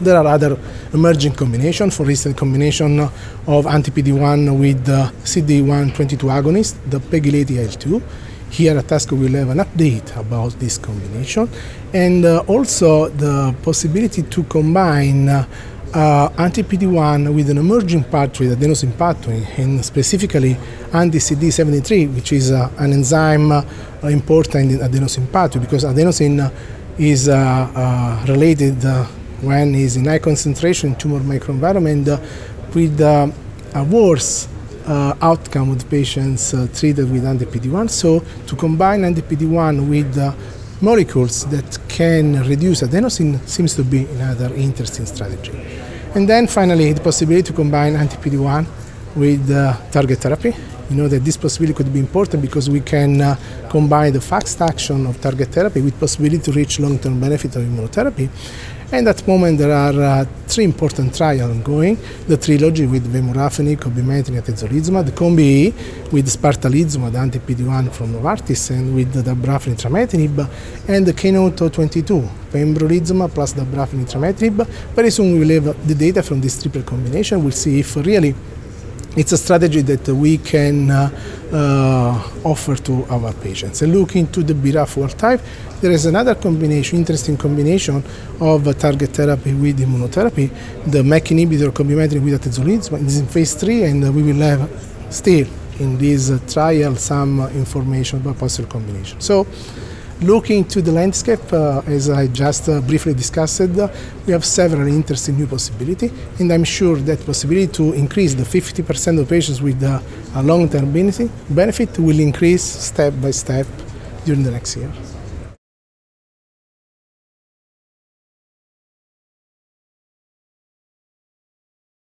There are other emerging combinations, for instance, combination of anti-PD-1 with the CD122 agonist, the pegylated-IL-2. Here at ASCO we'll have an update about this combination and uh, also the possibility to combine uh, uh, anti-PD-1 with an emerging pathway, the adenosine pathway, and specifically anti-CD73, which is uh, an enzyme uh, important in adenosine pathway because adenosine is uh, uh, related uh, when is in high concentration tumor microenvironment with a worse uh, outcome of patients uh, treated with anti-PD-1. So to combine anti-PD-1 with uh, molecules that can reduce adenosine seems to be another interesting strategy. And then finally, the possibility to combine anti-PD-1 with target therapy. You know that this possibility could be important because we can combine the fast action of target therapy with possibility to reach long-term benefit of immunotherapy. And at the moment there are uh, three important trials ongoing. The trilogy with vemurafenib, cobimetinib, atezolizumab, the combi with spartalizumab, the anti-PD-1 from Novartis, and with the dabrafenib, trametinib, and the keynote 22, pembrolizumab plus dabrafenib, trametinib. Very soon we will have the data from this triple combination. We'll see if really it's a strategy that we can uh, uh, offer to our patients. And look into the BRAF type, there is another combination, interesting combination of target therapy with immunotherapy, the MEK inhibitor combination with atezolizumab. It's in phase three, and we will have still in this trial some information about possible combination. So Looking to the landscape, uh, as I just uh, briefly discussed, uh, we have several interesting new possibilities, and I'm sure that possibility to increase the 50% of patients with uh, a long-term benefit will increase step by step during the next year.